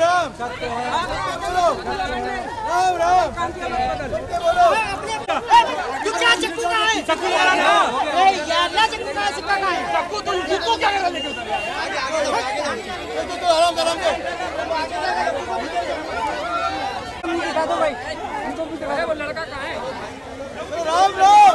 राम राम। राम राम। बोलो। क्या चक्कू का है। चक्कू वाला ना ए यार ना चक्कू का सिक्का का है चक्कू तुम चक्कू क्या कर रहे हो? आगे आगे तू तो आराम आराम से दिखा दो भाई इनको भी दिखा है वो लड़का कहाँ है राम राम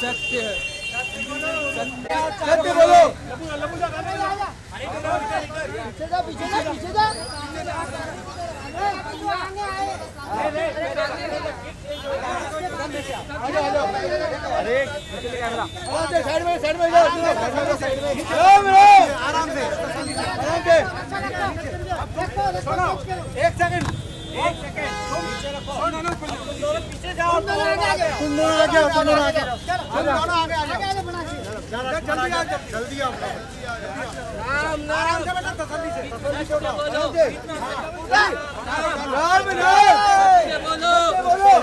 सत्य। सत्य बोलो। पीछे जा पीछे जा पीछे जा आराम साइड में साइड में जाओ साइड में राम राम। आराम से आराम से। एक सेकंड एक सेकंड। तुम दोनों आगे आओ तुम दोनों आगे आओ जल्दी आओ राम नारायण से बेटा तसल्ली से तसल्ली से बोलो राम राम बोलो बोलो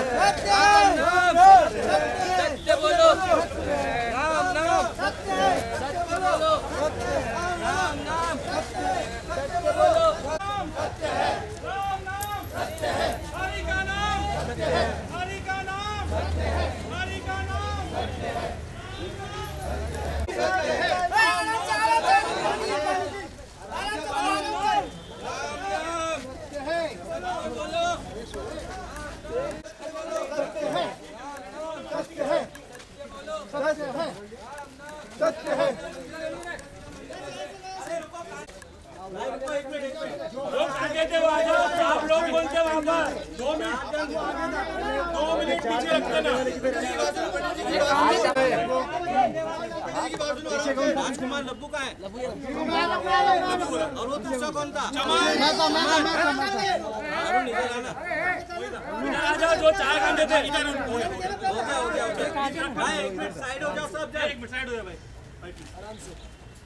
आप लोग दो मिनट दो मिनट पीछे रखते ना राजकुमार लब्बू का है। और वो दूसरा कौन था? अरुण इधर आना। आ जाओ जो चाय खाते थे इधर हो गया हो गया भाई एक मिनट साइड हो जाओ सब एक मिनट साइड हो जाओ भाई।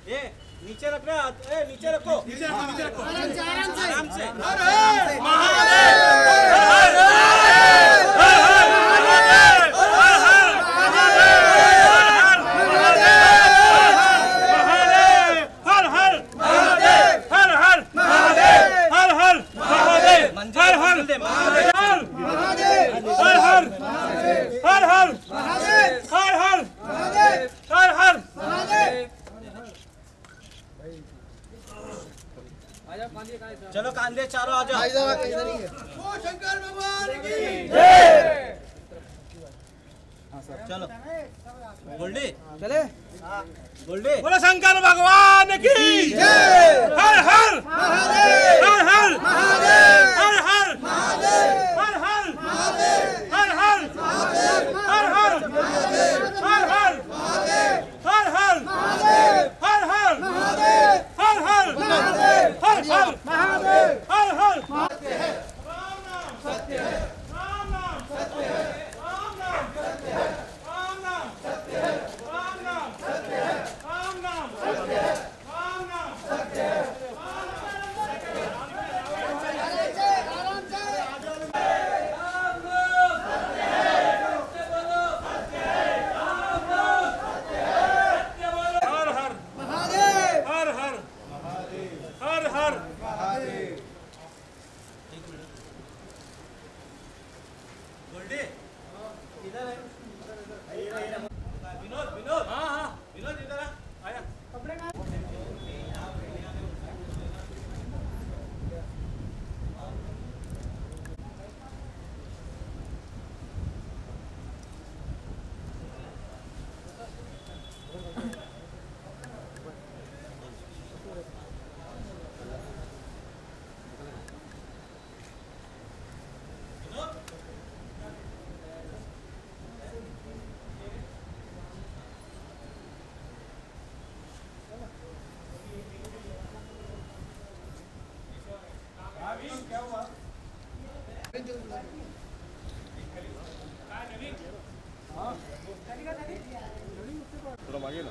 ए नीचे रखना। ए नीचे रखो। नीचे रखो नीचे रखो। आराम से हर चलो कांधे चारों आ जाओ। शंकर भगवान की। चलो। गोल्डी चले। गोल्डी बोलो शंकर भगवान की। हर हर हर। हर हर हर। हर थोड़ा मागे ना।